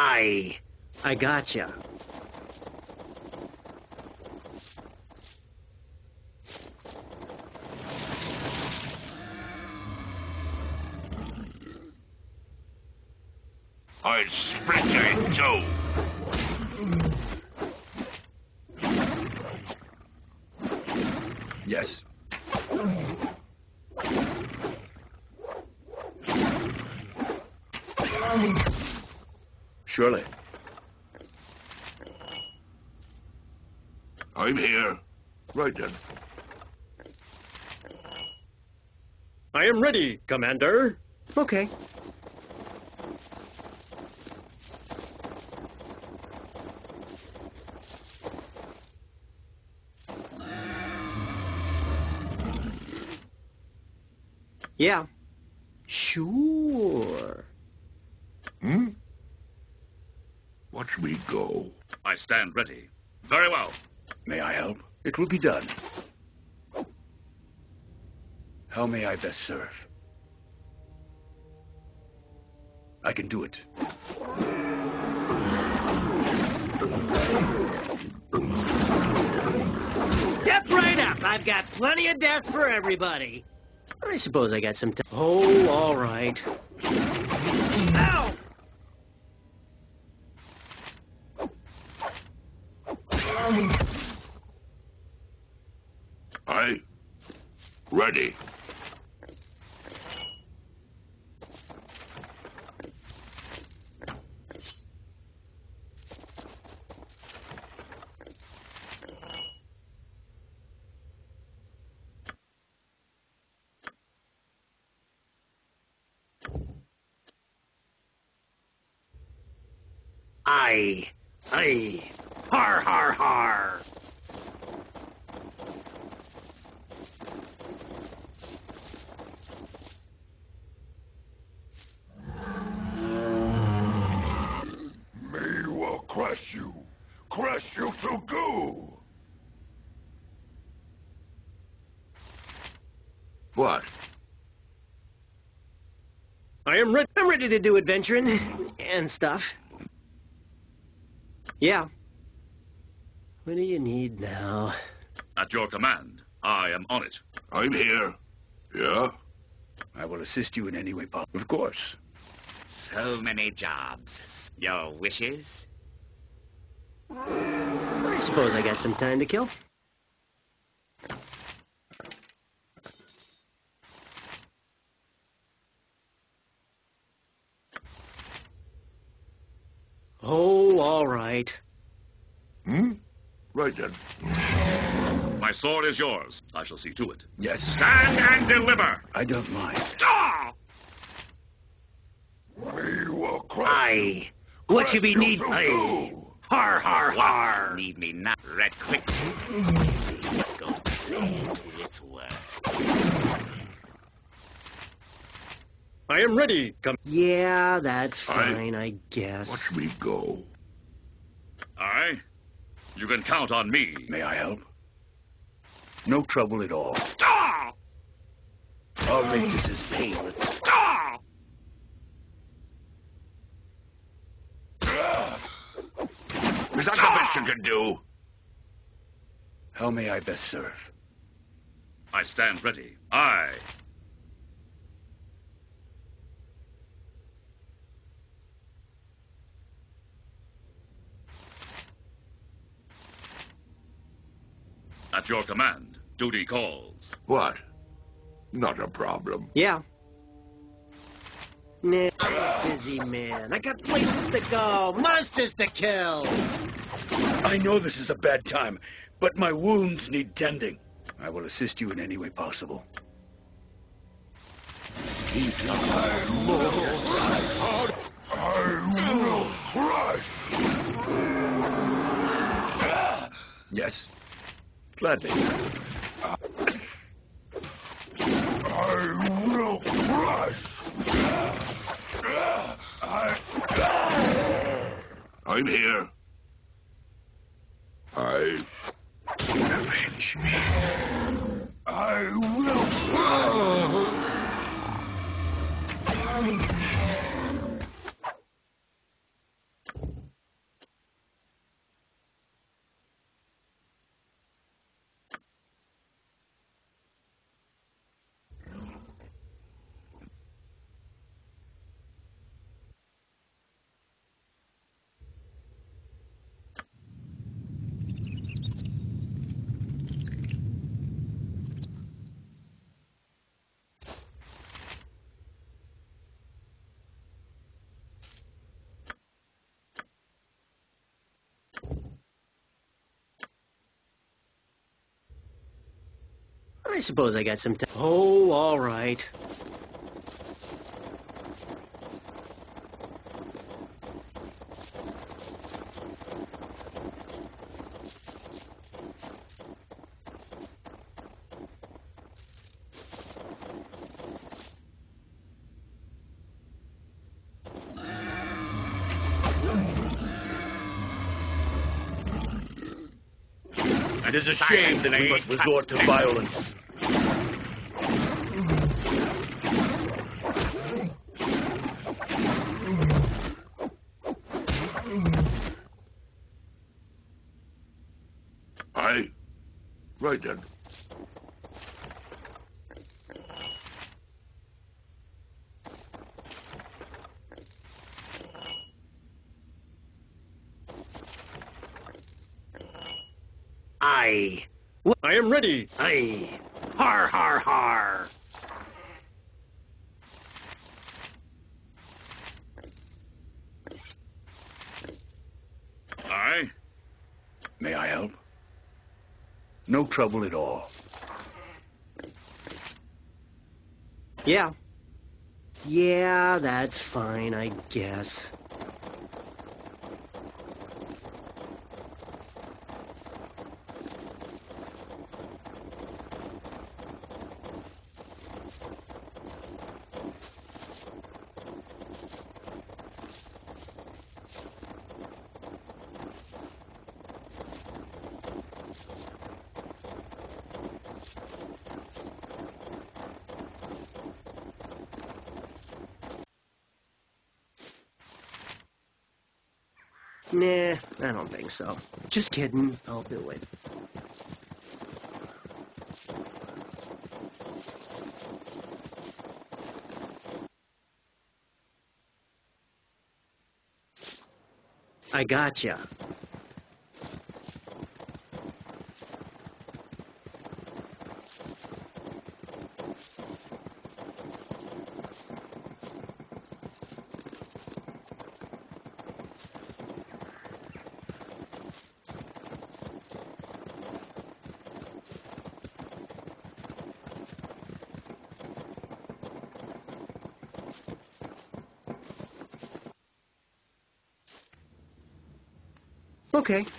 I, I gotcha. I'll split you in two. Yes. Surely. I'm here. Right then. I am ready, Commander. Okay. Yeah. Sure. Hmm? Watch me go. I stand ready. Very well. May I help? It will be done. How may I best serve? I can do it. Step right up. I've got plenty of death for everybody. I suppose I got some time. Oh, all right. Ow! I ready. I, I, har, har, har. Me will crush you. Crush you to goo. What? I am ready. I'm ready to do adventuring and stuff. Yeah. What do you need now? At your command, I am on it. I'm here. Yeah? I will assist you in any way possible. Of course. So many jobs. Your wishes? I suppose I got some time to kill. Oh, all right. Hmm? Right then. My sword is yours. I shall see to it. Yes. Stand and deliver! I don't mind. Ah! Me will crush I. What you be need? to I. goo. Har, har, har. Need me not red quick. Go play to its work. I am ready, Com- Yeah, that's fine, I guess. Watch me go. I? You can count on me. May I help? No trouble at all. Stop! I'll make this as painless. Ah! Is that the best you ah! can do? How may I best serve? I stand ready. Aye. At your command, duty calls. What? Not a problem. Yeah. Nah, I'm a busy man. I got places to go, monsters to kill. I know this is a bad time, but my wounds need tending. I will assist you in any way possible. Yes. Gladly. I will crush. I'm here. I avenge me. I will. I suppose I got some time. Oh, all right. It is a shame that we must resort to violence. Aye. Right then. Aye. I am ready. Aye. Har, har, har. Aye. May I help? No trouble at all. Yeah. Yeah, that's fine, I guess. Nah, I don't think so. Just kidding. I'll do it. I gotcha. Okay.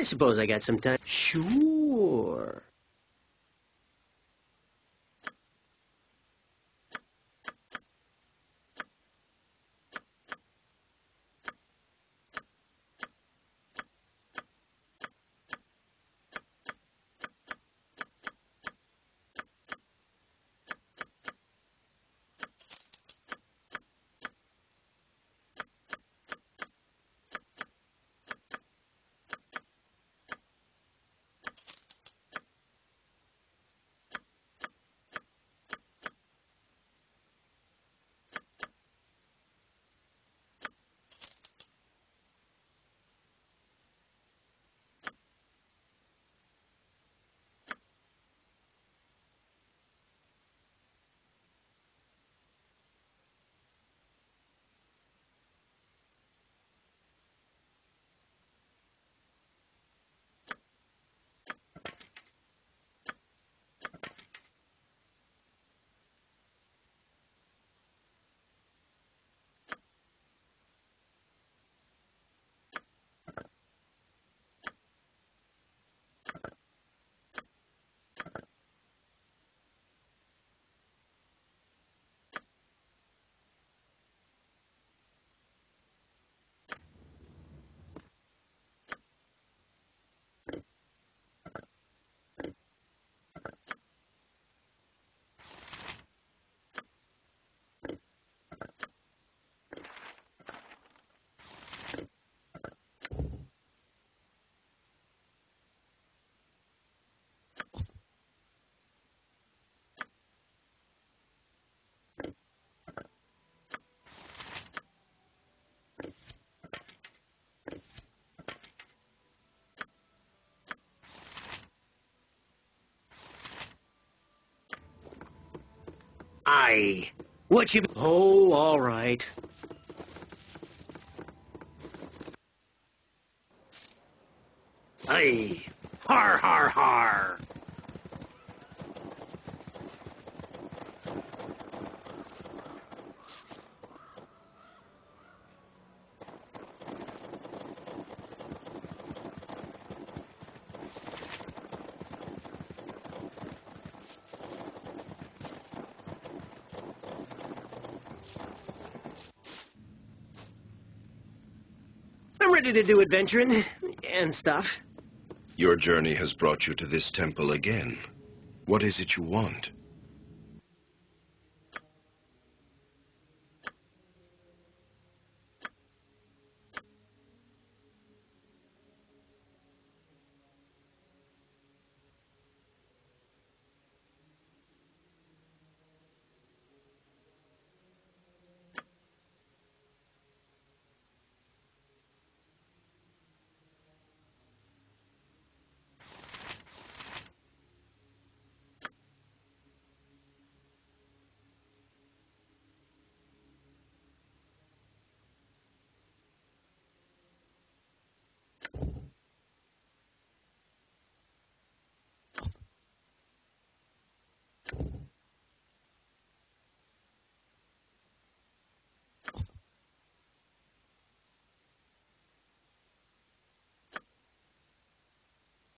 I suppose I got some time. Sure. I. What you... Oh, all right. Aye. Har, har, har. I'm ready to do adventuring and stuff. Your journey has brought you to this temple again. What is it you want?